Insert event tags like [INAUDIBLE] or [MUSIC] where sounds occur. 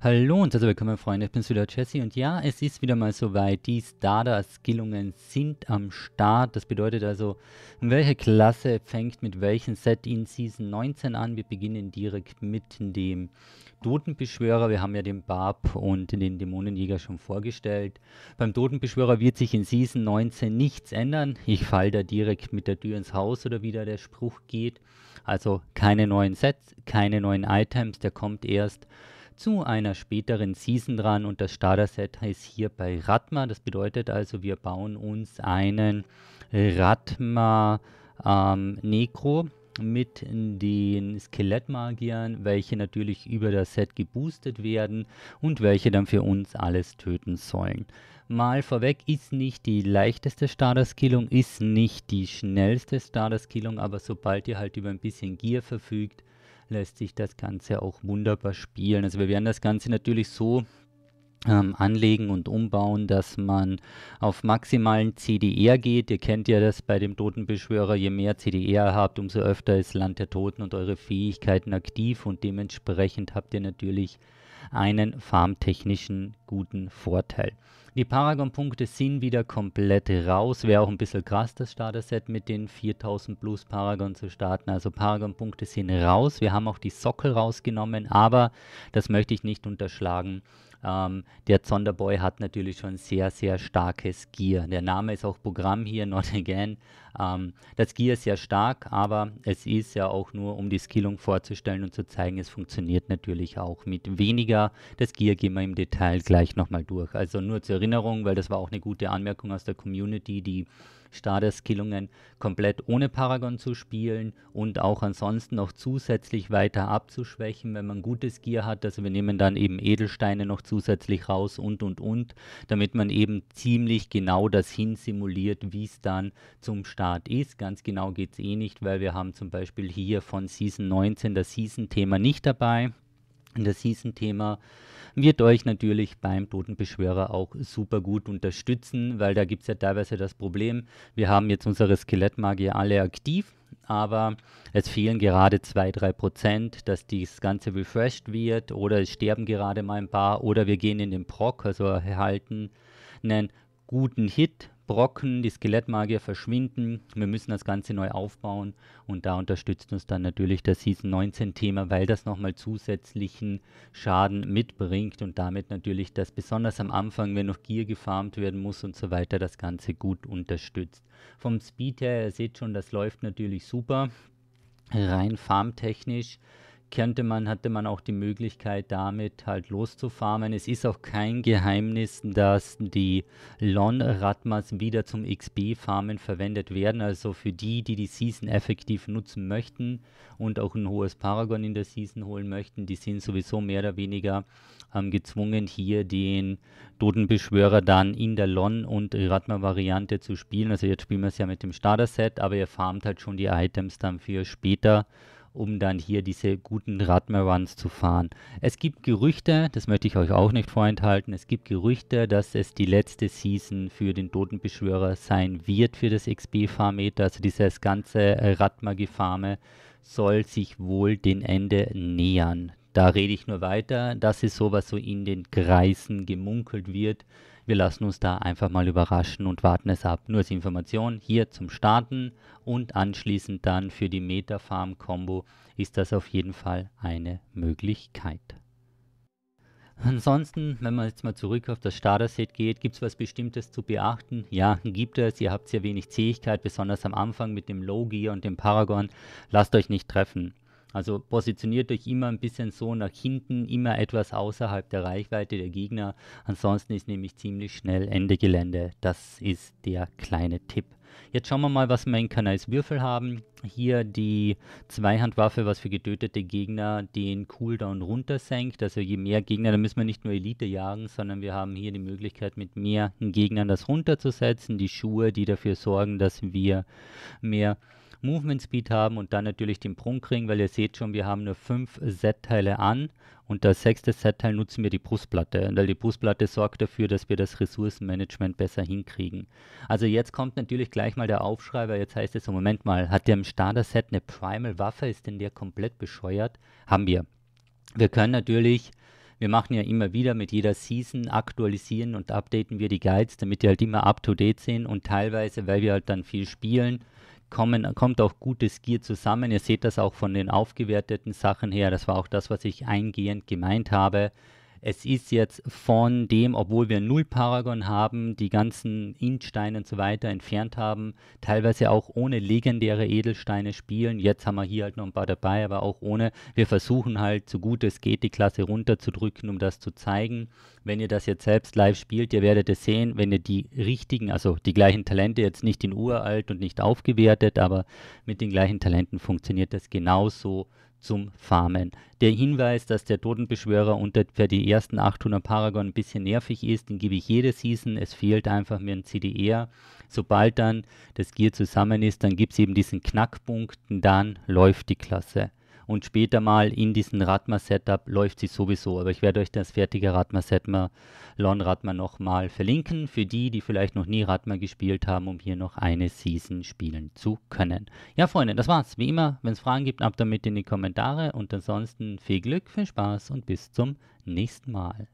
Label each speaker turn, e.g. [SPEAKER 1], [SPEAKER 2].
[SPEAKER 1] Hallo und herzlich willkommen, Freunde. Ich bin's wieder, Jesse. Und ja, es ist wieder mal soweit. Die Stardust-Skillungen sind am Start. Das bedeutet also, welche Klasse fängt mit welchem Set in Season 19 an. Wir beginnen direkt mit dem Totenbeschwörer. Wir haben ja den Barb und den Dämonenjäger schon vorgestellt. Beim Totenbeschwörer wird sich in Season 19 nichts ändern. Ich falle da direkt mit der Tür ins Haus oder wie da der Spruch geht. Also keine neuen Sets, keine neuen Items. Der kommt erst zu einer späteren Season dran und das Starter-Set heißt hier bei Ratma. Das bedeutet also, wir bauen uns einen Ratma ähm, Necro mit den Skelettmagiern, welche natürlich über das Set geboostet werden und welche dann für uns alles töten sollen. Mal vorweg, ist nicht die leichteste Starter-Skillung, ist nicht die schnellste Starter-Skillung, aber sobald ihr halt über ein bisschen Gear verfügt, lässt sich das Ganze auch wunderbar spielen. Also wir werden das Ganze natürlich so ähm, anlegen und umbauen, dass man auf maximalen CDR geht. Ihr kennt ja das bei dem Totenbeschwörer, je mehr CDR habt, umso öfter ist Land der Toten und eure Fähigkeiten aktiv und dementsprechend habt ihr natürlich einen farmtechnischen guten Vorteil. Die Paragon-Punkte sind wieder komplett raus. Wäre auch ein bisschen krass, das Starter-Set mit den 4000 plus Paragon zu starten. Also Paragon-Punkte sind raus. Wir haben auch die Sockel rausgenommen, aber das möchte ich nicht unterschlagen. Ähm, der Zonderboy hat natürlich schon sehr, sehr starkes Gear. Der Name ist auch Programm hier, [LAUGHS] not again. Ähm, das Gear ist sehr stark, aber es ist ja auch nur, um die Skillung vorzustellen und zu zeigen, es funktioniert natürlich auch mit weniger. Das Gear gehen wir im Detail gleich nochmal durch. Also nur zur Erinnerung, weil das war auch eine gute Anmerkung aus der Community, die Starter-Skillungen komplett ohne Paragon zu spielen und auch ansonsten noch zusätzlich weiter abzuschwächen, wenn man gutes Gear hat. Also wir nehmen dann eben Edelsteine noch zusätzlich raus und und und, damit man eben ziemlich genau das hinsimuliert, wie es dann zum Start ist. Ganz genau geht es eh nicht, weil wir haben zum Beispiel hier von Season 19 das Season-Thema nicht dabei. Das Season-Thema wird euch natürlich beim Totenbeschwörer auch super gut unterstützen, weil da gibt es ja teilweise das Problem, wir haben jetzt unsere Skelettmagier alle aktiv, aber es fehlen gerade 2-3%, dass das Ganze refreshed wird oder es sterben gerade mal ein paar oder wir gehen in den Proc, also erhalten einen guten Hit Brocken, die Skelettmagier verschwinden. Wir müssen das Ganze neu aufbauen und da unterstützt uns dann natürlich das Season 19 Thema, weil das nochmal zusätzlichen Schaden mitbringt und damit natürlich das besonders am Anfang, wenn noch Gear gefarmt werden muss und so weiter, das Ganze gut unterstützt. Vom Speed her, ihr seht schon, das läuft natürlich super. Rein farmtechnisch könnte man, hatte man auch die Möglichkeit, damit halt loszufarmen. Es ist auch kein Geheimnis, dass die Lon-Ratmas wieder zum XP-Farmen verwendet werden. Also für die, die die Season effektiv nutzen möchten und auch ein hohes Paragon in der Season holen möchten, die sind sowieso mehr oder weniger ähm, gezwungen, hier den Totenbeschwörer dann in der Lon- und Ratma-Variante zu spielen. Also jetzt spielen wir es ja mit dem Starter-Set, aber ihr farmt halt schon die Items dann für später um dann hier diese guten Radmer-Runs zu fahren. Es gibt Gerüchte, das möchte ich euch auch nicht vorenthalten, es gibt Gerüchte, dass es die letzte Season für den Totenbeschwörer sein wird für das XP-Farmeter, also dieses ganze Radmer-Gefarme soll sich wohl den Ende nähern. Da rede ich nur weiter, das ist sowas so in den Kreisen gemunkelt wird. Wir lassen uns da einfach mal überraschen und warten es ab. Nur als Information hier zum Starten und anschließend dann für die Meta-Farm-Kombo ist das auf jeden Fall eine Möglichkeit. Ansonsten, wenn man jetzt mal zurück auf das Starter-Set geht, gibt es was Bestimmtes zu beachten? Ja, gibt es. Ihr habt sehr wenig Zähigkeit, besonders am Anfang mit dem Low-Gear und dem Paragon. Lasst euch nicht treffen. Also positioniert euch immer ein bisschen so nach hinten, immer etwas außerhalb der Reichweite der Gegner. Ansonsten ist nämlich ziemlich schnell Ende Gelände. Das ist der kleine Tipp. Jetzt schauen wir mal, was wir in Kanais Würfel haben. Hier die Zweihandwaffe, was für getötete Gegner den Cooldown runtersenkt. Also je mehr Gegner, da müssen wir nicht nur Elite jagen, sondern wir haben hier die Möglichkeit, mit mehr Gegnern das runterzusetzen. Die Schuhe, die dafür sorgen, dass wir mehr Movement Speed haben und dann natürlich den Prunkring, weil ihr seht schon, wir haben nur fünf Set-Teile an und das sechste Set-Teil nutzen wir die Brustplatte, weil die Brustplatte sorgt dafür, dass wir das Ressourcenmanagement besser hinkriegen. Also jetzt kommt natürlich gleich mal der Aufschrei, weil jetzt heißt es Moment mal, hat der im Starter-Set eine Primal-Waffe, ist denn der komplett bescheuert? Haben wir. Wir können natürlich wir machen ja immer wieder mit jeder Season aktualisieren und updaten wir die Guides, damit die halt immer up to date sind und teilweise, weil wir halt dann viel spielen, kommen, kommt auch gutes Gear zusammen. Ihr seht das auch von den aufgewerteten Sachen her. Das war auch das, was ich eingehend gemeint habe. Es ist jetzt von dem, obwohl wir null Paragon haben, die ganzen Insteine und so weiter entfernt haben, teilweise auch ohne legendäre Edelsteine spielen. Jetzt haben wir hier halt noch ein paar dabei, aber auch ohne. Wir versuchen halt so gut es geht die Klasse runterzudrücken, um das zu zeigen. Wenn ihr das jetzt selbst live spielt, ihr werdet es sehen, wenn ihr die richtigen, also die gleichen Talente jetzt nicht in uralt und nicht aufgewertet, aber mit den gleichen Talenten funktioniert das genauso zum Farmen. Der Hinweis, dass der Totenbeschwörer unter für die ersten 800 Paragon ein bisschen nervig ist, den gebe ich jede Season. Es fehlt einfach mir ein CDR. Sobald dann das Gear zusammen ist, dann gibt es eben diesen Knackpunkt und dann läuft die Klasse und später mal in diesem Radma-Setup läuft sie sowieso. Aber ich werde euch das fertige Radma-Setup Lon Radma nochmal verlinken, für die, die vielleicht noch nie Radma gespielt haben, um hier noch eine Season spielen zu können. Ja, Freunde, das war's. Wie immer, wenn es Fragen gibt, ab damit in die Kommentare und ansonsten viel Glück, viel Spaß und bis zum nächsten Mal.